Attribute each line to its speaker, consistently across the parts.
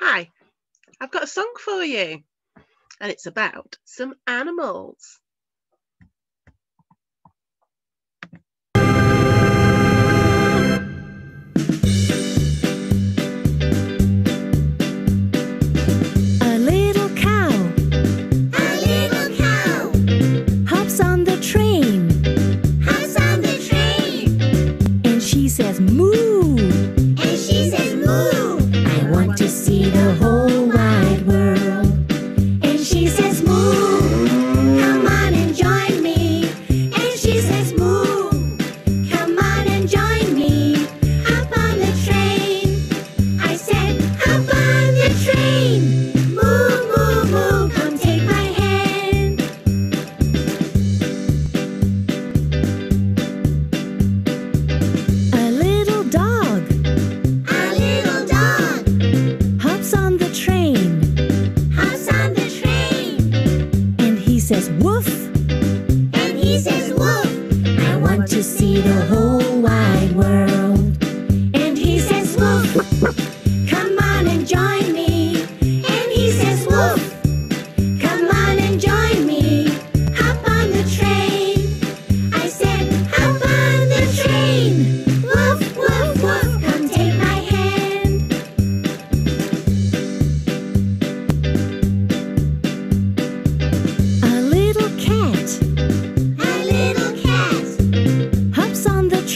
Speaker 1: Hi, I've got a song for you, and it's about some animals.
Speaker 2: woof.
Speaker 3: And he says woof.
Speaker 2: I want to see the whole wide world.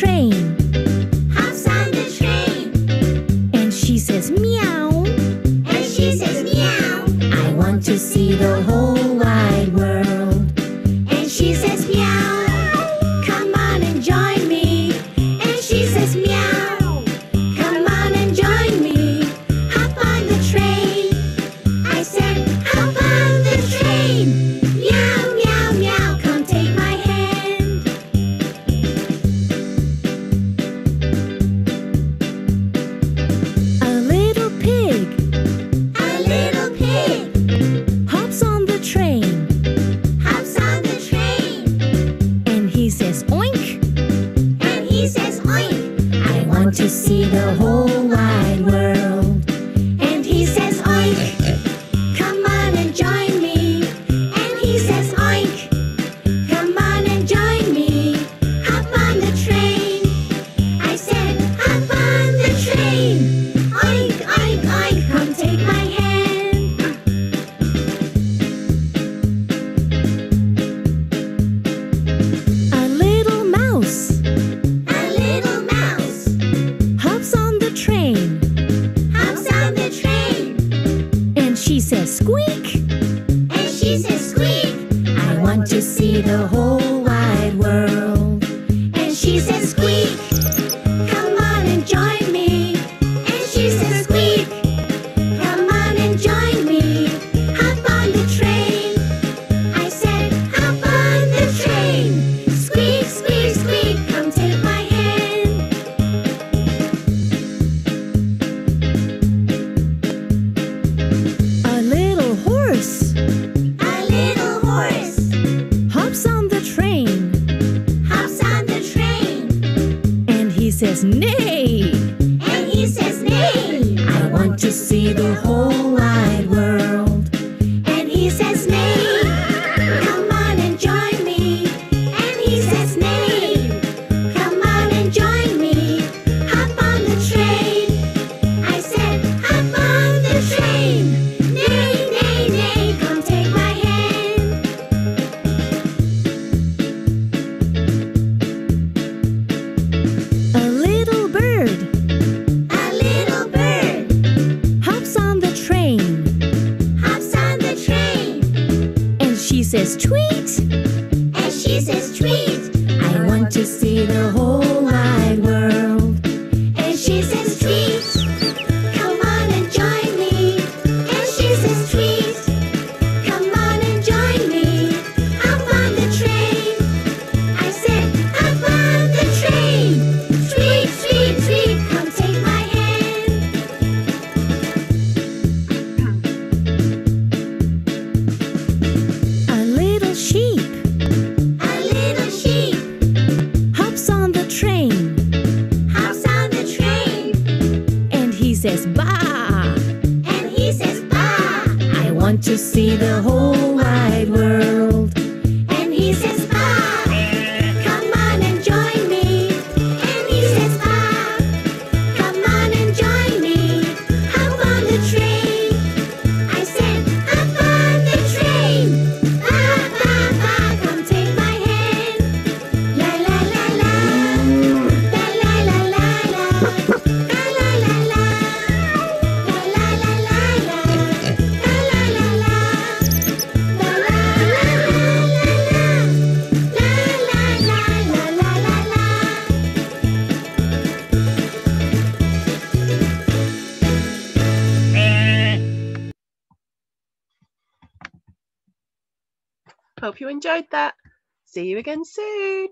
Speaker 3: train.
Speaker 2: to see the whole wide world.
Speaker 3: the
Speaker 2: whole wide world.
Speaker 3: And
Speaker 2: she
Speaker 3: said,
Speaker 2: says nay.
Speaker 3: And he says nay.
Speaker 2: I want to see the whole.
Speaker 3: says
Speaker 2: tweet.
Speaker 3: And she says tweet.
Speaker 2: I want to see the whole wide world.
Speaker 3: And she says tweet.
Speaker 2: want to see the whole wide world.
Speaker 1: Hope you enjoyed that. See you again soon.